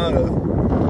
Mano,